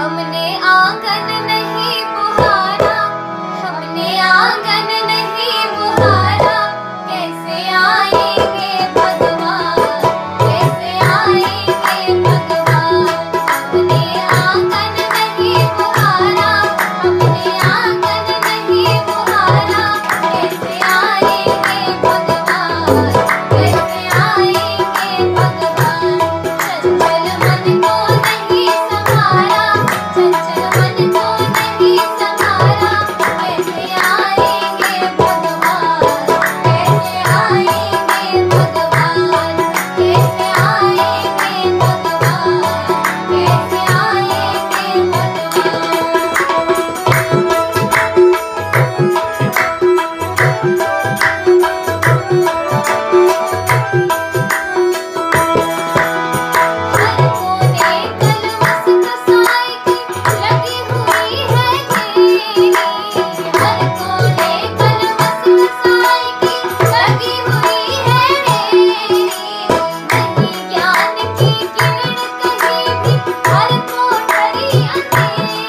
हमने आँगन नहीं बुहारा हमने आँगन Thank you.